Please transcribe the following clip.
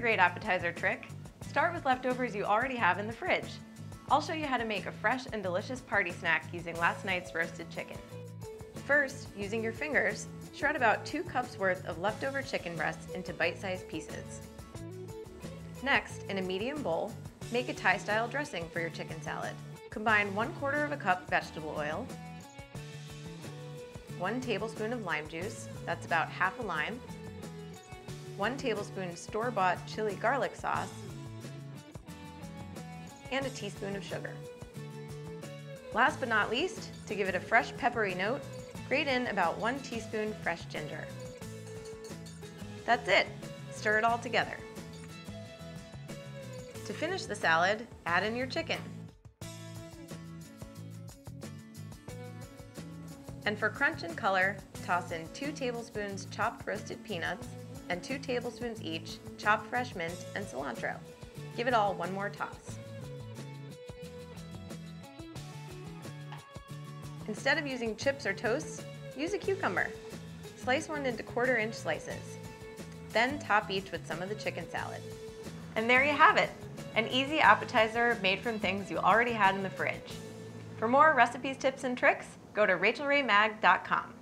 a great appetizer trick. Start with leftovers you already have in the fridge. I'll show you how to make a fresh and delicious party snack using last night's roasted chicken. First, using your fingers, shred about two cups worth of leftover chicken breasts into bite-sized pieces. Next, in a medium bowl, make a Thai-style dressing for your chicken salad. Combine one quarter of a cup vegetable oil, one tablespoon of lime juice, that's about half a lime, one tablespoon store-bought chili garlic sauce, and a teaspoon of sugar. Last but not least, to give it a fresh peppery note, grate in about one teaspoon fresh ginger. That's it. Stir it all together. To finish the salad, add in your chicken. And for crunch and color, toss in 2 tablespoons chopped roasted peanuts and 2 tablespoons each chopped fresh mint and cilantro. Give it all one more toss. Instead of using chips or toast, use a cucumber. Slice one into quarter inch slices. Then top each with some of the chicken salad. And there you have it, an easy appetizer made from things you already had in the fridge. For more recipes, tips, and tricks, go to rachaelraymag.com.